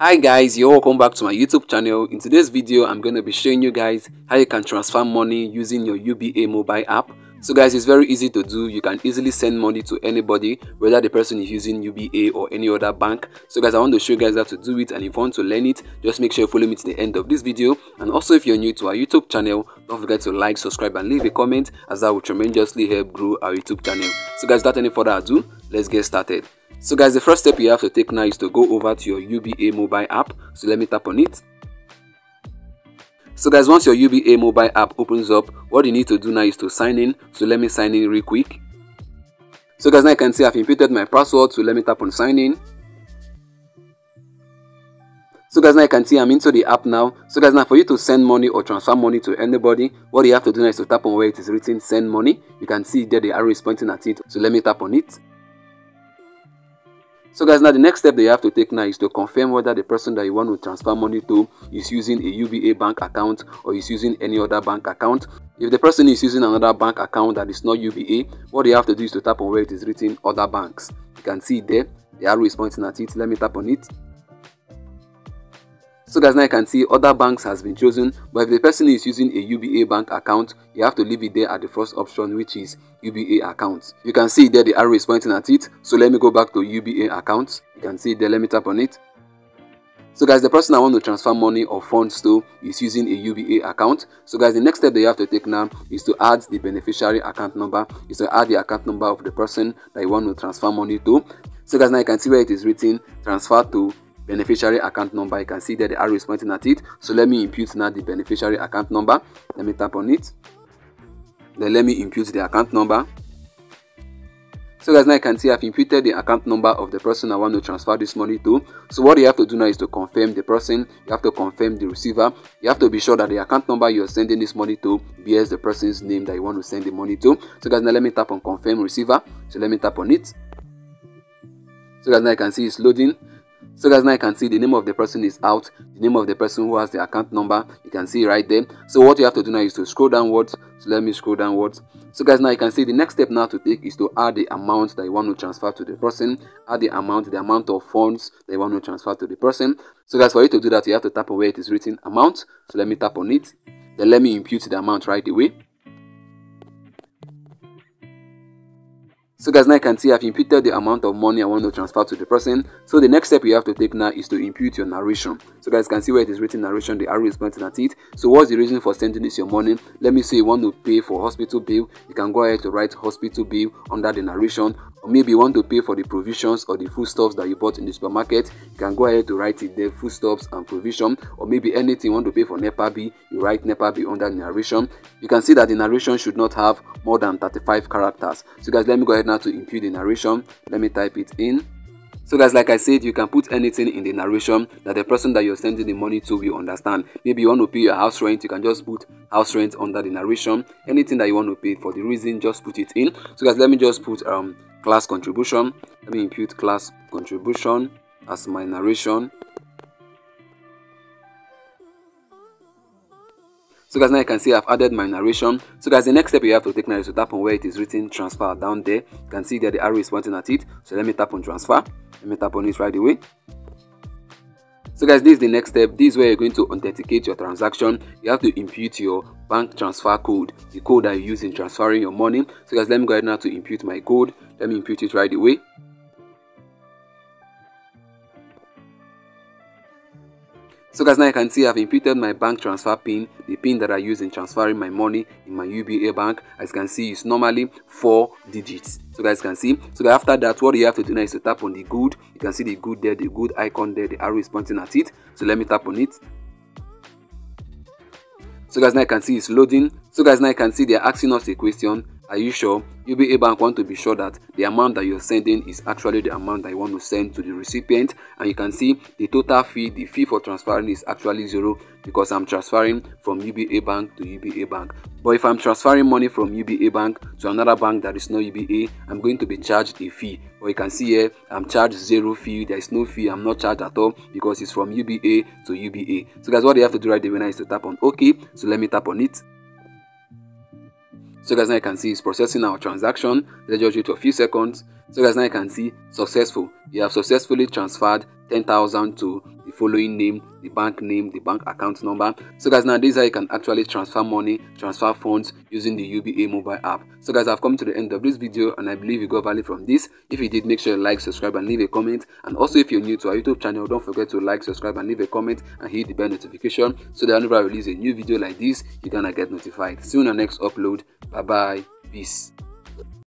Hi guys, you're welcome back to my YouTube channel. In today's video, I'm going to be showing you guys how you can transfer money using your UBA mobile app. So guys, it's very easy to do. You can easily send money to anybody, whether the person is using UBA or any other bank. So guys, I want to show you guys how to do it and if you want to learn it, just make sure you follow me to the end of this video. And also if you're new to our YouTube channel, don't forget to like, subscribe and leave a comment as that will tremendously help grow our YouTube channel. So guys, without any further ado, let's get started. So guys, the first step you have to take now is to go over to your UBA mobile app. So let me tap on it. So guys, once your UBA mobile app opens up, what you need to do now is to sign in. So let me sign in real quick. So guys, now you can see I've inputted my password. So let me tap on sign in. So guys, now you can see I'm into the app now. So guys, now for you to send money or transfer money to anybody, what you have to do now is to tap on where it is written send money. You can see there the arrow is pointing at it. So let me tap on it. So guys, now the next step that you have to take now is to confirm whether the person that you want to transfer money to is using a UBA bank account or is using any other bank account. If the person is using another bank account that is not UBA, what you have to do is to tap on where it is written other banks. You can see there, the arrow is pointing at it. Let me tap on it. So guys, now you can see other banks has been chosen, but if the person is using a UBA bank account, you have to leave it there at the first option, which is UBA account. You can see there the arrow is pointing at it. So let me go back to UBA account. You can see there, let me tap on it. So guys, the person I want to transfer money or funds to is using a UBA account. So guys, the next step that you have to take now is to add the beneficiary account number, is to add the account number of the person that you want to transfer money to. So guys, now you can see where it is written transfer to beneficiary account number. You can see there the arrow is pointing at it. So let me impute now the beneficiary account number. Let me tap on it. Then let me impute the account number. So guys now you can see i've imputed the account number of the person i want to transfer this money to. So what you have to do now is to confirm the person. You have to confirm the receiver. You have to be sure that the account number you're sending this money to bears the person's name that you want to send the money to. So guys now let me tap on confirm receiver. So let me tap on it. So guys now you can see it's loading so guys, now you can see the name of the person is out, the name of the person who has the account number, you can see right there. So what you have to do now is to scroll downwards. So let me scroll downwards. So guys, now you can see the next step now to take is to add the amount that you want to transfer to the person, add the amount, the amount of funds that you want to transfer to the person. So guys, for you to do that, you have to tap on where it is written amount. So let me tap on it. Then let me impute the amount right away. So guys, now you can see I've imputed the amount of money I want to transfer to the person. So the next step you have to take now is to impute your narration. So guys can see where it is written narration, the arrow is pointing at it. So what's the reason for sending this your money? Let me say you want to pay for hospital bill. You can go ahead to write hospital bill under the narration. Maybe you want to pay for the provisions or the foodstuffs that you bought in the supermarket. You can go ahead to write it there, foodstuffs and provision. Or maybe anything you want to pay for NEPA bill, you write NEPA bill under narration. You can see that the narration should not have more than 35 characters. So guys, let me go ahead now to impute the narration. Let me type it in. So guys, like I said, you can put anything in the narration that the person that you're sending the money to will understand. Maybe you want to pay your house rent, you can just put house rent under the narration. Anything that you want to pay for the reason, just put it in. So guys, let me just put um class contribution. Let me impute class contribution as my narration. So guys, now you can see I've added my narration. So guys, the next step you have to take now is to tap on where it is written transfer down there. You can see that the arrow is pointing at it. So let me tap on transfer. Let me tap on it right away. So guys, this is the next step. This is where you're going to authenticate your transaction. You have to impute your bank transfer code, the code that you use in transferring your money. So guys, let me go ahead now to impute my code. Let me impute it right away. So guys, now you can see I've imputed my bank transfer pin, the pin that I use in transferring my money in my UBA bank. As you can see, it's normally four digits. So guys can see. So after that, what you have to do now is to tap on the good. You can see the good there, the good icon there, the arrow is pointing at it. So let me tap on it. So guys, now you can see it's loading. So guys, now you can see they're asking us a question. Are you sure? UBA Bank want to be sure that the amount that you're sending is actually the amount that you want to send to the recipient. And you can see the total fee, the fee for transferring is actually zero because I'm transferring from UBA Bank to UBA Bank. But if I'm transferring money from UBA Bank to another bank that is not UBA, I'm going to be charged a fee. But you can see here, I'm charged zero fee. There is no fee. I'm not charged at all because it's from UBA to UBA. So guys, what you have to do right away now is to tap on OK. So let me tap on it. So guys, now you can see it's processing our transaction. Let's just wait for a few seconds. So guys, now you can see successful. You have successfully transferred 10,000 to following name the bank name the bank account number. So guys now this is how you can actually transfer money transfer funds using the uba mobile app. So guys i've come to the end of this video and i believe you got value from this. If you did make sure you like subscribe and leave a comment. And also if you're new to our youtube channel don't forget to like subscribe and leave a comment and hit the bell notification so that whenever i release a new video like this you're gonna get notified. See you in the next upload. Bye bye peace